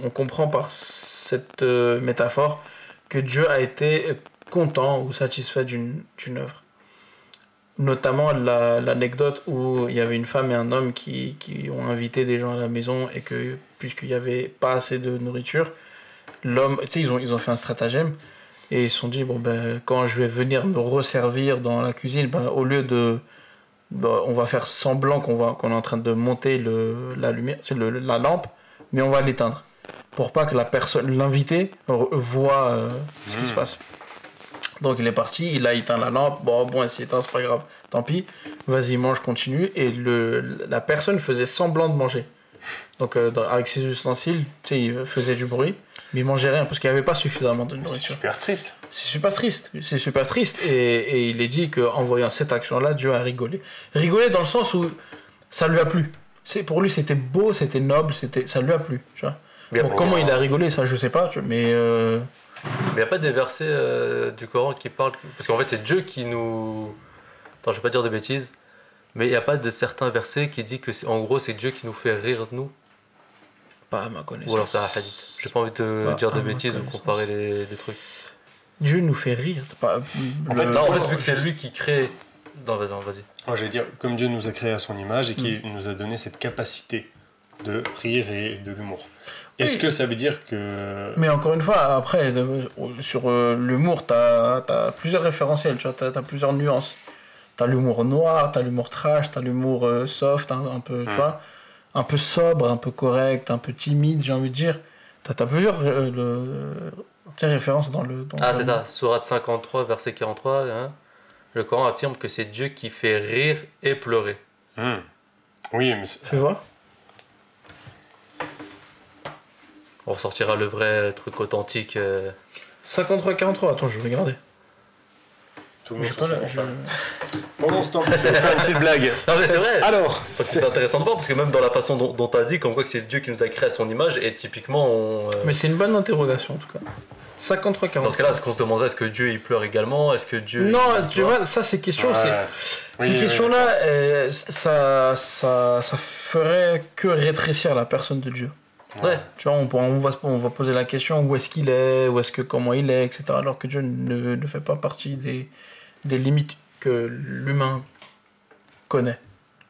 on, comprend par cette euh, métaphore que Dieu a été content ou satisfait d'une œuvre. Notamment la- l'anecdote où il y avait une femme et un homme qui, qui ont invité des gens à la maison et que puisqu'il n'y avait pas assez de nourriture, l'homme, tu sais, ils ont, ils ont fait un stratagème et ils se sont dit, bon ben, quand je vais venir me resservir dans la cuisine, ben, au lieu de. ben, on va faire semblant qu'on va- qu'on est en train de monter le, la lumière, c'est le- la lampe, mais on va l'éteindre. Pour pas que la personne, l'invité, voit euh, ce qui se passe. Donc il est parti, il a éteint la lampe. Bon, bon, c'est éteint, c'est pas grave. Tant pis. Vas-y, mange, continue. Et le, la personne faisait semblant de manger. Donc euh, avec ses ustensiles, tu sais, il faisait du bruit, mais il mangeait rien parce qu'il n'y avait pas suffisamment de C'est nourriture. super triste. C'est super triste. C'est super triste. Et, et il est dit qu'en voyant cette action-là, Dieu a rigolé. Rigolé dans le sens où ça lui a plu. C'est pour lui, c'était beau, c'était noble, c'était, ça lui a plu. Tu vois. Mais Bon, bon, comment il a rigolé, ça, je sais pas. mais euh, Mais il n'y a pas des versets euh, du Coran qui parlent. Parce qu'en fait, c'est Dieu qui nous. Attends, je vais pas dire de bêtises. Mais il n'y a pas de certains versets qui dit que, c'est- en gros, c'est Dieu qui nous fait rire de nous. Pas à ma connaissance. Ou alors c'est un hadith. J'ai pas envie de Pas dire de bêtises ou comparer les, les trucs. Dieu nous fait rire. Pas, En le- fait, Non, en fait, vu que c'est lui qui crée. Non, vas-y, vas-y. Moi, j'allais dire, comme Dieu nous a créé à son image et Mm. qu'il nous a donné cette capacité de rire et de l'humour. Est-ce Oui. que ça veut dire que. Mais encore une fois, après, sur euh, l'humour, t'as as plusieurs référentiels, tu vois, t'as as plusieurs nuances. T'as l'humour noir, t'as l'humour trash, t'as l'humour euh, soft, un, un peu, tu Hmm. vois, un peu sobre, un peu correct, un peu timide, j'ai envie de dire. T'as as plusieurs euh, le- références dans le. Dans Ah, c'est ça. Sourate 53, verset 43. hein. Le Coran affirme que c'est Dieu qui fait rire et pleurer. Hmm. Oui, mais. c'est- Fais voir. On ressortira le vrai truc authentique. euh. 53-43, attends, je vais regarder. Tout le Je monde sais pas, s'en là, souvient je- pas. Pendant ce temps, je vais faire une petite blague. Non, mais c'est vrai! Alors, c'est- intéressant de voir parce que même dans la façon dont, dont tu as dit, comme quoi que c'est Dieu qui nous a créé à son image, et typiquement, on, euh, Mais c'est une bonne interrogation en tout cas. 53-43. dans ce cas-là, est-ce qu'on se demanderait est-ce que Dieu il pleure également? Est-ce que Dieu. Non, il- tu vois, ça c'est question, c'est. Ouais. Oui, Ces oui, questions-là, euh, ça, ça, ça ferait que rétrécir la personne de Dieu. Ouais. Tu vois, on, pourra- on va, se- on va poser la question où est-ce qu'il est, où est-ce que comment il est, etc. Alors que Dieu ne, ne fait pas partie des, des limites que l'humain connaît.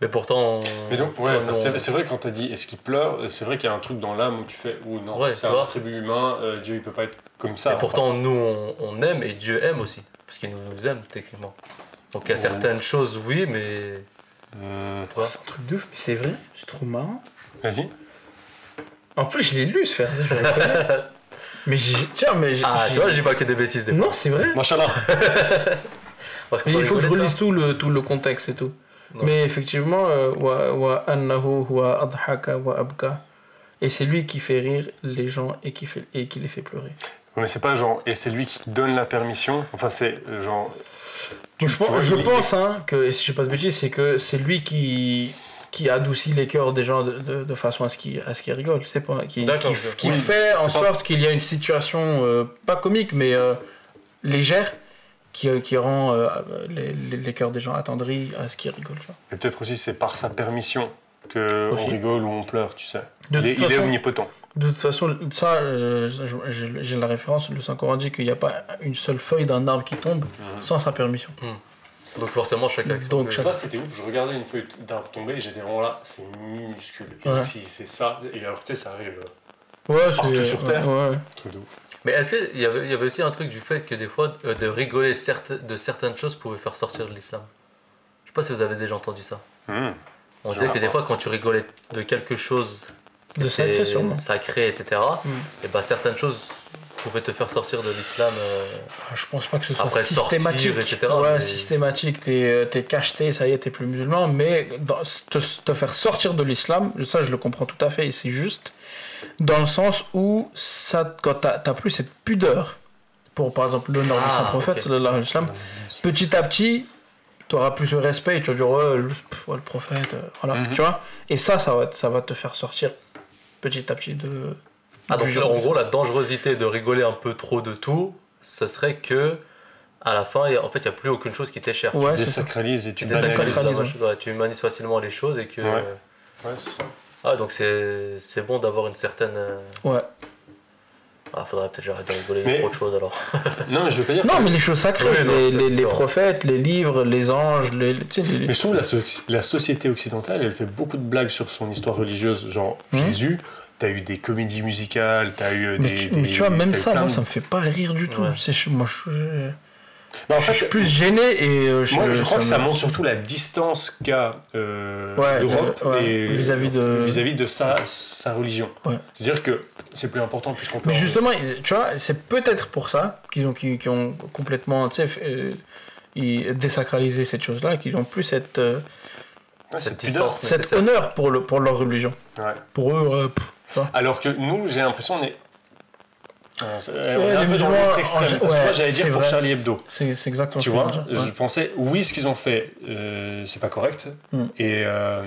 Mais pourtant. Mais donc, ouais, on- c'est c'est vrai quand t'as dit est-ce qu'il pleure, c'est vrai qu'il y a un truc dans l'âme où tu fais ou non, Ouais, c'est un attribut humain, euh, Dieu il peut pas être comme ça. Et pourtant, nous, on, on aime et Dieu aime aussi. Parce qu'il nous aime, techniquement. Donc il y a Ouais. certaines choses, oui, mais. Vois C'est un truc de ouf, mais c'est vrai, c'est trop marrant. Vas-y. En plus, je l'ai lu ce verset, je le mais j'ai- tiens, mais j'ai- Ah, j'ai- tu vois, je dis pas que des bêtises des fois. Non, c'est vrai. Machallah. Parce il faut que je relise tout le, tout le contexte et tout. Non. Mais effectivement, euh, wa wa annahu huwa adhaka wa abka. Et c'est lui qui fait rire les gens et qui, fait, et qui les fait pleurer. Mais c'est pas genre, et c'est lui qui donne la permission. Enfin, c'est genre. Je tu pense, vois, je il- pense hein, que, et si je ne dis pas de bêtises, c'est que c'est lui qui, qui adoucit les cœurs des gens de, de, de façon à ce qu'ils à ce qu'ils rigolent. C'est pas, qui, qui, ok. qui Oui, fait en pas- sorte qu'il y a une situation, euh, pas comique, mais euh, légère, qui, qui rend euh, les, les, les cœurs des gens attendris à ce qu'ils rigolent. tu vois. Et peut-être aussi c'est par sa permission que Aussi. on rigole ou on pleure, tu sais. De il est, il omnipotent. De toute façon, ça, euh, j'ai la référence, le Saint-Coran dit qu'il n'y a pas une seule feuille d'un arbre qui tombe Mhm. sans sa permission. Donc forcément, chaque action. Donc, chaque- ça, c'était ouf. Je regardais une feuille d'arbre tomber et j'étais vraiment là, c'est minuscule. Et Ouais. donc, si c'est ça, et alors tu sais, ça arrive. euh, Ouais, Partout sur Terre. Ouais. truc de ouf. Mais est-ce qu'il y avait, il y avait aussi un truc du fait que des fois, euh, de rigoler certes- de certaines choses pouvait faire sortir de l'islam? Je sais pas si vous avez déjà entendu ça. Hmm. On disait que des fois, quand tu rigolais de quelque chose De sacré, etc., et bah, certaines choses pouvaient te faire sortir de l'islam. euh, Ah, Je pense pas que ce soit Après, sortir, systématique. etc., Ouais, mais- systématique, t'es euh, t'es cacheté, ça y est, t'es plus musulman, mais dans- te, te faire sortir de l'islam, ça je le comprends tout à fait, et c'est juste, dans le sens où ça, quand t'as t'as plus cette pudeur pour, par exemple, l'honneur du Ah, Saint-Prophète, ok. sallallahu alayhi wa sallam, petit à petit, tu auras plus le respect, et tu vas dire, ouais, le, pff, ouais, le prophète, euh, voilà, Mhm. tu vois, et ça, ça va, ça va te faire sortir petit à petit de... Ah, donc du en gros, la dangerosité de rigoler un peu trop de tout, ce serait que à la fin, en fait, il n'y a plus aucune chose qui t'est chère. Ouais, Tu désacralises et tu Tu désacralises ouais, tu humanises facilement les choses et que. Ouais. Ouais, c'est ça. Ah, donc c'est c'est bon d'avoir une certaine. euh, Ouais. Ah, faudrait peut-être j'arrête de rigoler Mais- trop de choses alors. Non, mais je veux pas dire. Non, que- mais les choses sacrées, Ouais, les, les- prophètes, les livres, les anges, les, tu sais, les- Mais je trouve la, so- la société occidentale, elle fait beaucoup de blagues sur son histoire religieuse. Genre, Mhm. Jésus, t'as eu des comédies musicales, t'as eu euh, Mais, des, tu, des- mais tu vois, même ça, moi, de- ça me fait pas rire du tout. Ouais. Moi, je, je- Bah, en je fait, suis plus gêné et euh, je, moi, je crois que ça montre surtout la distance qu'a euh, Ouais, l'Europe ouais, vis-à-vis de- vis-à-vis de sa, sa religion. Ouais. C'est-à-dire que c'est plus important puisqu'on peut. Mais en- justement, ils- tu vois, c'est peut-être pour ça qu'ils ont, qu'ils ont complètement, tu sais, euh, ils- désacralisé cette chose-là, qu'ils ont plus cette, euh, Ouais, cette distance. cet honneur pour, le, pour leur religion. Ouais. Pour eux, euh, pff, Alors que nous, j'ai l'impression, on est. Euh, on est un peu dans l'autre extrême. tu vois, ouais, j'allais dire pour vrai. Charlie Hebdo. c'est, exactement Tu vois, je pensais, oui, ce qu'ils ont fait, euh, c'est pas correct. Mm. Et, euh,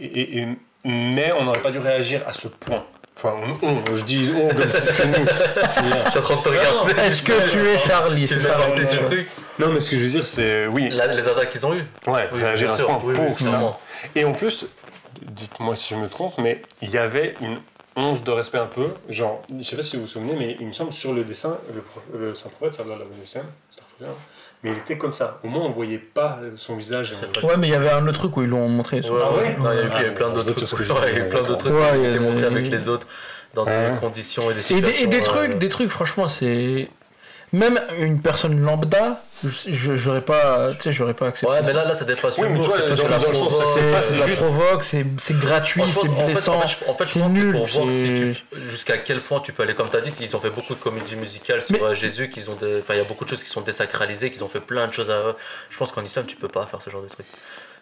et, mais on n'aurait pas dû réagir à ce point. Enfin, on, on- je dis on comme si c'était nous. Je suis en train de te regarder. Est-ce que tu es Charlie Tu C'est fais ça partie du truc Non, mais ce que je veux dire, c'est oui, La- Les attaques qu'ils ont eues ouais, Oui, réagir à ce point Oui, oui, pour ça. Et en plus, dites-moi si je me trompe, mais il y avait une once de respect un peu. Genre, je sais pas si vous vous souvenez, mais il me semble sur le dessin, le, le saint prophète, ça va la mais il était comme ça. Au moins, on voyait pas son visage. Pas. Ouais, mais il y avait un autre truc où ils l'ont montré. Ouais, Ah ouais. ouais Non, il y a eu- il y a eu Ah, plein d'autres trucs. j'ai Ouais, il y a eu dit, plein d'autres trucs qui il montrés avec les autres dans des conditions et des Et situations. des, et des euh, trucs, des trucs, franchement, c'est. Même une personne lambda, je- j'aurais pas, tu sais, j'aurais pas accepté. Ouais, mais là, là, ça dépasse Oui, l'humour. C'est pas, c'est c'est la juste- provoque, c'est gratuit, c'est en fait, blessant. en fait, je- en fait, je c'est nul, pour voir si jusqu'à quel point tu peux aller, comme tu as dit, ils ont fait beaucoup de comédies musicales sur Mais- euh, Jésus, qu'ils ont des- enfin, il y a beaucoup de choses qui sont désacralisées, qu'ils ont fait plein de choses à. Je pense qu'en islam, tu peux pas faire ce genre de truc.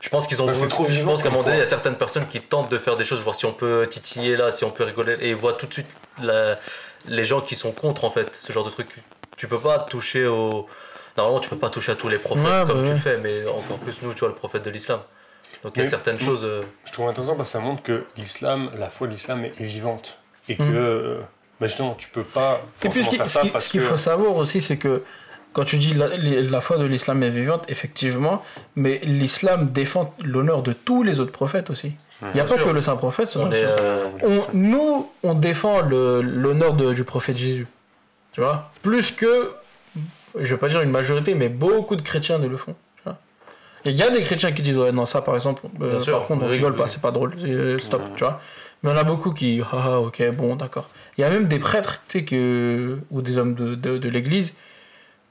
Je pense qu'ils ont. Bah, trop je vivant pense qu'à un moment donné, il y a certaines personnes qui tentent de faire des choses, voir si on peut titiller là, si on peut rigoler, et ils voient tout de suite la- les gens qui sont contre en fait ce genre de truc. Tu peux pas toucher au. Normalement, tu peux pas toucher à tous les prophètes Ouais, comme bah tu le fais, mais encore plus nous, tu vois, le prophète de l'islam. Donc il y a Mais- certaines choses. euh, Je trouve intéressant parce que ça montre que l'islam, la foi de l'islam est vivante. Et que, Mhm. euh, bah justement, tu peux pas Et puis forcément ce ce ce qu'il que... faut savoir aussi, c'est que quand tu dis la, la foi de l'islam est vivante, effectivement, mais l'islam défend l'honneur de tous les autres prophètes aussi. Il n'y a Bien pas sûr. que le saint prophète. on est, euh, On- nous, on défend le- l'honneur du prophète Jésus. Tu vois? Plus que, je vais pas dire une majorité, mais beaucoup de chrétiens ne le font. il y a des chrétiens qui disent, ouais, non, ça par exemple, euh, sûr, par contre, on rigole oui. pas, c'est pas drôle, euh, stop, tu vois Mais on a beaucoup qui, ah, ah, ok, bon, d'accord. Il y a même des prêtres, tu sais, que, ou des hommes de, de, de l'église,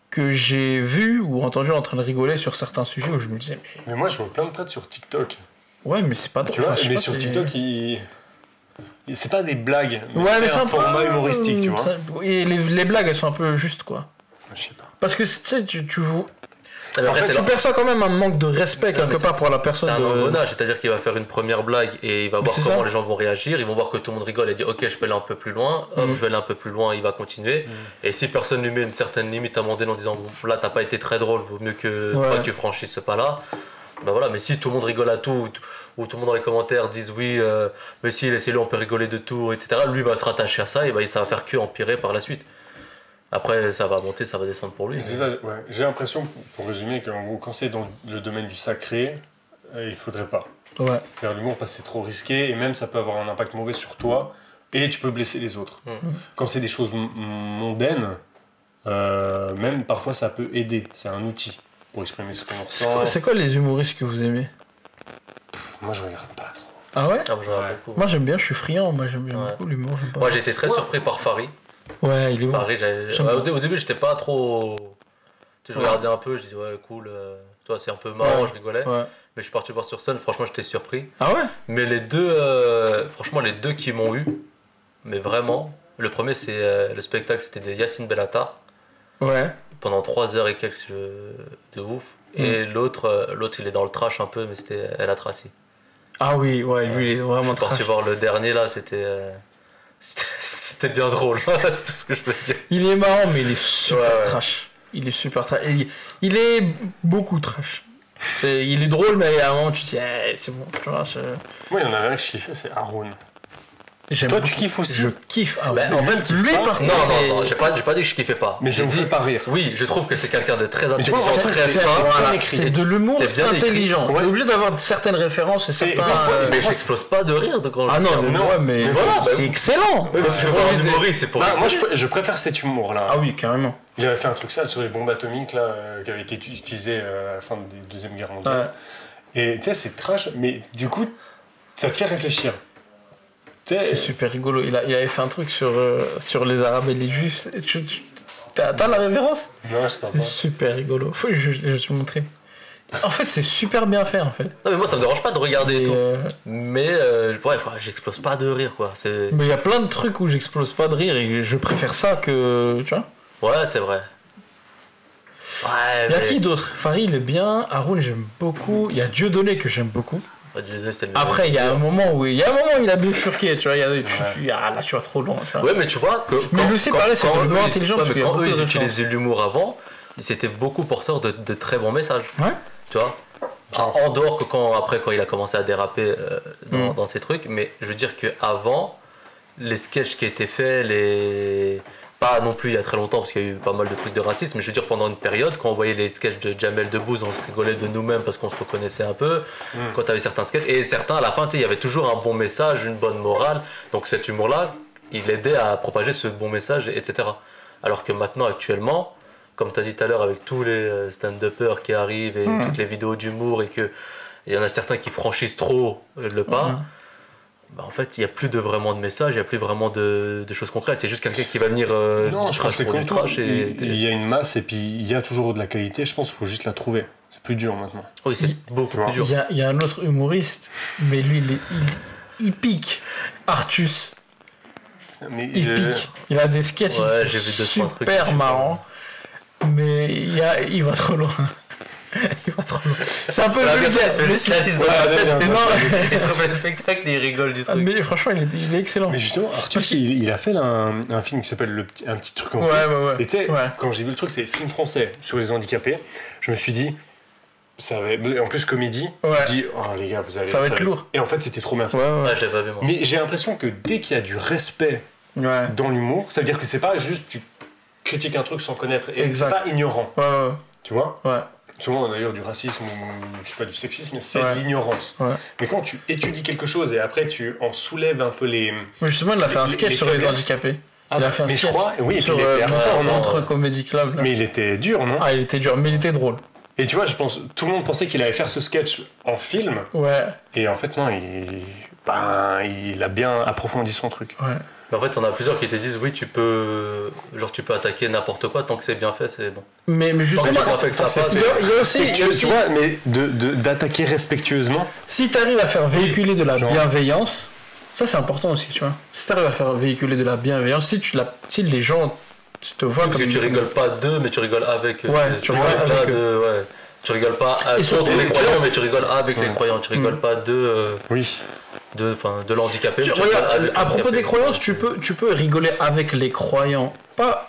que j'ai vu ou entendu en train de rigoler sur certains sujets où je me disais, mais Mais moi, je vois plein de prêtres sur TikTok. ouais, mais c'est pas drôle. Tu vois, Enfin, mais pas, sur TikTok, ils... c'est pas des blagues, mais Ouais, mais c'est c'est un peu- format humoristique, tu vois. Et les, les blagues, elles sont un peu justes, quoi. Je sais pas. Parce que, tu sais, tu, tu, en fait, c'est tu leur- perçois quand même un manque de respect quelque part c'est- pour la C'est personne. un de- engrenage, c'est-à-dire qu'il va faire une première blague et il va voir c'est comment ça. les gens vont réagir, ils vont voir que tout le monde rigole et dit ok je peux aller un peu plus loin, hop Mhm. je vais aller un peu plus loin, il va continuer. Et si personne lui met une certaine limite à un moment donné en disant bon, là t'as pas été très drôle, vaut mieux que Ouais. pas que tu franchisses ce pas là, bah voilà, mais si tout le monde rigole à tout, ou tout le monde dans les commentaires disent oui, euh, mais si laissez-le, on peut rigoler de tout, etc., lui va se rattacher à ça et bah, ça va faire que empirer par la suite. Après ça va monter, ça va descendre pour lui. Mais C'est ça, ouais. J'ai l'impression, pour résumer, qu'en gros, quand c'est dans le domaine du sacré, euh, il faudrait pas Ouais. faire l'humour parce que c'est trop risqué et même ça peut avoir un impact mauvais sur toi et tu peux blesser les autres. Mm. Quand c'est des choses mondaines, euh, même parfois ça peut aider. C'est un outil pour exprimer ce qu'on C'est quoi, ressent. c'est quoi les humoristes que vous aimez? Moi, je regarde pas trop. Ah ouais Ah, moi, j'en ai Ouais. beaucoup. Moi j'aime bien, je suis friand, moi j'aime bien Ouais. beaucoup l'humour. j'aime pas. Moi, j'ai été très surpris par Farid. Ouais, il est bon. Farid, au, bien. dé- au début, j'étais pas trop. Tu sais, je Ouais. regardais un peu, je disais, ouais, cool. euh, Toi, c'est un peu marrant, Ouais. je rigolais. Ouais. Mais je suis parti voir sur scène, franchement, j'étais surpris. Ah ouais Mais les deux, euh, franchement, les deux qui m'ont eu, mais vraiment, le premier, c'est euh, le spectacle, c'était de Yacine Bellatar, Ouais. pendant 3 heures et quelques je- de ouf. Et l'autre, euh, l'autre, il est dans le trash un peu, mais c'était El Atrassi. Ah oui, ouais, lui il est Je vraiment suis parti trash. voir le dernier là, c'était. euh, c'était- bien drôle, c'est tout ce que je peux dire. Il est marrant, mais il est super Ouais, ouais. trash. Il est super trash. Il, il est beaucoup trash. Il est drôle, mais à un moment tu te dis, Eh, c'est bon, tu vois. je- Moi, il y en avait un que je kiffais, c'est Haroun. J'aime Toi, tu beaucoup. kiffes aussi Je kiffe. Ah, Ben, ouais. en fait, lui, par Non, contre, non, c'est- non, j'ai pas, j'ai pas dit que je kiffais pas. Mais J'ai me dit, pas rire. oui, je trouve que c'est quelqu'un de très tu vois, intelligent, en fait, très c'est- fin. C'est de l'humour C'est intelligent. Ouais. T'es obligé d'avoir certaines références et certains. parfois, euh, Mais j'explose pas de rire quand Ah je non, mais, non. ouais, mais Mais voilà, voilà, bah, c'est excellent. Parce que je humoriste, c'est pour Bah, moi, je, je préfère cet humour-là. Ah oui, carrément. Il avait fait un truc ça sur les bombes atomiques là, euh, qui avait été utilisé euh, à la fin de la Deuxième Guerre mondiale. Et tu sais, c'est trash, mais du coup, ça te fait réfléchir. C'est super rigolo. Il, a, il avait fait un truc sur, euh, sur les Arabes et les Juifs. Tu- tu- T'as t'as la référence non, je C'est super rigolo. Faut que je, je vais te montrer. En fait, c'est super bien fait en fait. Non, mais moi, ça me dérange pas de regarder et Et, tout. euh, Mais, euh, ouais, j'explose pas de rire, quoi. C'est... mais il y a plein de trucs où j'explose pas de rire et je préfère ça que. Tu vois Ouais, c'est vrai. Ouais, Il y a mais- qui d'autre? Farid, il est bien. Haroun, j'aime beaucoup. Il y a Dieudonné que j'aime beaucoup. Après, il y a un moment où il y a un moment où il a bifurqué, tu vois. Il y a, tu- tu- ah, là, tu vas trop loin. Tu vois. Ouais, mais tu vois que. Mais lui aussi, pareil, c'est ils- intelligent, ouais, parce mais quand eux, ils utilisaient l'humour avant, c'était beaucoup porteur de, de très bons messages. Ouais. Tu vois? En en dehors que quand, après, quand il a commencé à déraper euh, dans, Mm. dans ces trucs, mais je veux dire qu'avant, les sketchs qui étaient faits, les. Pas non plus il y a très longtemps, parce qu'il y a eu pas mal de trucs de racisme, mais je veux dire pendant une période, quand on voyait les sketchs de Jamel Debbouze, on se rigolait de nous-mêmes parce qu'on se reconnaissait un peu. Mm. Quand tu avais certains sketchs, et certains à la fin, tu sais, il y avait toujours un bon message, une bonne morale. Donc cet humour-là, il aidait à propager ce bon message, etc. Alors que maintenant, actuellement, comme tu as dit tout à l'heure, avec tous les euh, stand-uppers qui arrivent et Mhm. toutes les vidéos d'humour, et que il y en a certains qui franchissent trop le pas, Mhm. Bah, en fait, il n'y a plus de vraiment de message, il n'y a plus vraiment de, de choses concrètes. C'est juste quelqu'un qui va venir euh, non, du je crois trash pour du. Et... Il y a une masse et puis il y a toujours de la qualité. Je pense qu'il faut juste la trouver. C'est plus dur maintenant. Oui, c'est Il- beaucoup plus dur. Il y, a, il y a un autre humoriste, mais lui, il, est- il, il pique. Artus, Mais il euh, pique. Il a des sketchs Ouais, il j'ai fait vu deux, trois trucs, super marrants. Mais il, y a, il va trop loin. C'est un peu La vulgaire. gars, c'est mais juste la c'est- se refait le spectacle et il rigole du Ah, truc. mais franchement, il est, il est excellent. Mais justement, Arthur, il, il a fait un, un film qui s'appelle Le Petit- Un petit truc en Ouais, plus. ouais, ouais. Et tu sais, Ouais. quand j'ai vu le truc, c'est film français sur les handicapés, je me suis dit, ça va être- En plus, comédie, Ouais. je dis, oh les gars, vous allez. Ça va être lourd. Et en fait, c'était trop bien. moi. Mais j'ai l'impression que dès qu'il y a du respect Ouais. dans l'humour, ça veut dire que c'est pas juste tu critiques un truc sans connaître. Et c'est pas ignorant, Ouais, ouais, tu vois? Ouais. Souvent, d'ailleurs, du racisme ou je sais pas, du sexisme, mais c'est Ouais. de l'ignorance. Ouais. Mais quand tu étudies quelque chose et après tu en soulèves un peu les. Mais justement, il a fait un sketch les sur les handicapés. Ah, il a fait un mais je sketch crois, oui, sur il était euh, entre Comedy Club. là. Mais il était dur, non? Ah, il était dur, mais il était drôle. Et tu vois, je pense, tout le monde pensait qu'il allait faire ce sketch en film, Ouais, et en fait, non, il, ben, il a bien approfondi son truc. ouais. Mais en fait, on a plusieurs qui te disent oui, tu peux, genre, tu peux attaquer n'importe quoi tant que c'est bien fait, c'est bon. Mais, mais Tant justement, que c'est pas fait que ça c'est- passe. il y, a, il y a aussi, tu, aussi- tu vois, mais de- de- d'attaquer respectueusement, si tu arrives à faire véhiculer de la Genre. bienveillance, ça c'est important aussi, tu vois. Si tu arrives à faire véhiculer de la bienveillance, si, tu la, si les gens te voient Parce comme que tu rigoles pas d'eux, mais tu rigoles avec eux. Ouais, tu rigoles avec de- ouais. Tu rigoles pas contre les tu croyants, mais tu rigoles avec les croyants. Tu rigoles Mm. pas de, euh, oui. De, de l'handicapé. À propos des croyances, tu peux, tu peux rigoler avec les croyants. Pas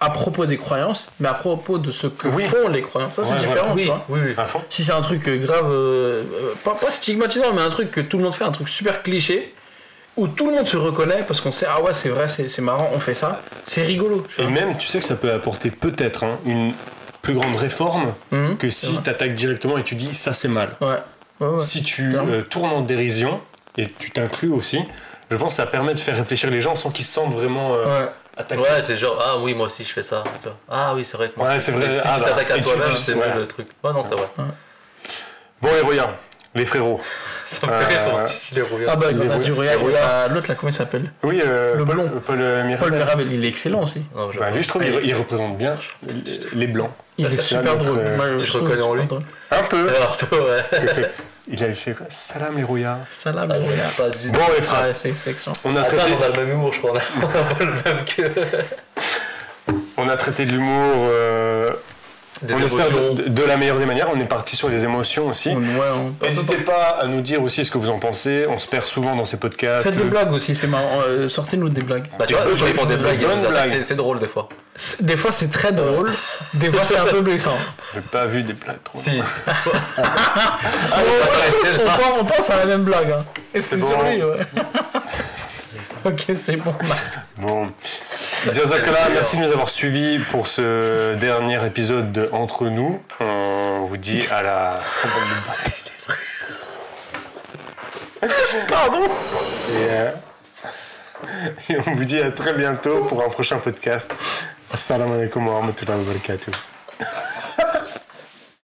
à propos des croyances, mais à propos de ce que Oui. font les croyants. Ça, c'est Ouais, différent, Oui, tu vois. oui, oui. À fond. Si c'est un truc euh, grave, euh, pas, pas stigmatisant, mais un truc que tout le monde fait, un truc super cliché, où tout le monde se reconnaît parce qu'on sait, ah ouais, c'est vrai, c'est c'est marrant, on fait ça, c'est rigolo. Et même, tu sais que ça peut apporter peut-être hein, une plus grande réforme Mhm. que si tu attaques directement et tu dis ça c'est mal. Ouais. Ouais, ouais. Si tu euh, tournes en dérision et tu t'inclus aussi, je pense que ça permet de faire réfléchir les gens sans qu'ils se sentent vraiment euh, Ouais. attaqués. Ouais, c'est genre, ah oui, moi aussi je fais ça. Ah oui, c'est vrai que moi. Ouais, aussi, c'est vrai. Si Ah tu bah, t'attaques à toi-même, c'est ouais. mieux le truc. Ouais, non, c'est vrai. Bon, et regarde, les frérots. Ça me fait rire Euh, les. Ah bah, Il a y a l'autre là, comment il s'appelle? Oui, euh, Le Paul, blond. Paul Mirabel. Paul Mirabel, il est excellent aussi. Non, je Bah, lui, je trouve, il, il représente bien les blancs. Il est super drôle. Moi, je reconnais en lui. Un peu. Un peu, ouais. Il avait fait quoi Salam les rouillards. Salam, le je Royal. sais pas du tout. Bon, les frères, Ouais, c'est on a Attends, traité, on a le même humour, je crois. On a on a pas le même que. on a traité de l'humour. euh, Des on espère de, de la meilleure des manières. On est parti sur les émotions aussi. Ouais, N'hésitez pas à nous dire aussi ce que vous en pensez. On se perd souvent dans ces podcasts. Faites des Le- blagues aussi, c'est marrant. Euh, Sortez-nous des blagues. Bah, tu vois, eux, ils font des blagues, c'est- drôle des fois. C'est- Des fois, c'est très drôle. Des fois, c'est un peu blessant. J'ai pas vu des blagues trop. Si. Ah, on pense, on pense à la même blague. Hein. Et c'est bon. sur lui, ouais. ok, c'est bon. Bon. Jazakallah, merci de nous avoir suivis pour ce dernier épisode de Entre nous. On vous dit à la. Pardon Et, euh, et on vous dit à très bientôt pour un prochain podcast. Assalamu alaikum wa rahmatullahi wa barakatuh.